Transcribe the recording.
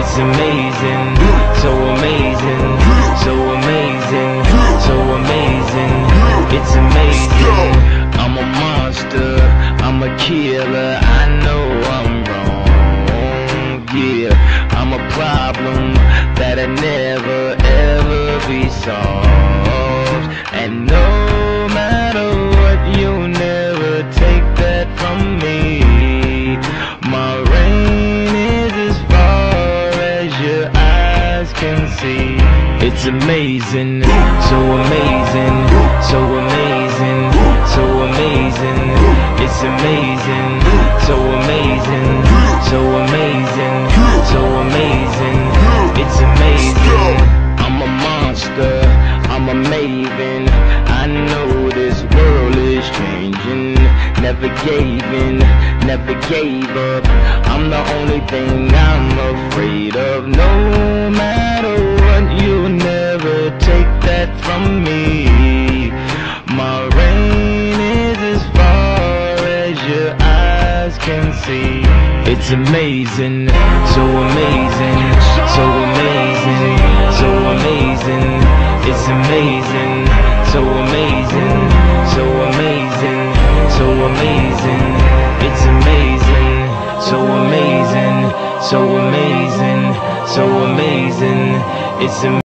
It's amazing, so amazing, so amazing, so amazing. It's amazing. I'm a monster, I'm a killer. I know I'm wrong. Yeah, I'm a problem that'll never ever be solved. And no matter what, you'll see. It's amazing, so amazing, so amazing, so amazing. It's amazing, so amazing, so amazing, so amazing. It's amazing. I'm a monster, I'm a maven. I know this world is changing. Never gave in, never gave up. I'm the only thing I'm afraid of. No from me. My reign is as far as your eyes can see. It's amazing, so amazing, so amazing, so amazing. It's amazing, so amazing, so amazing, so amazing. It's amazing, so amazing, so amazing, so amazing. It's amazing.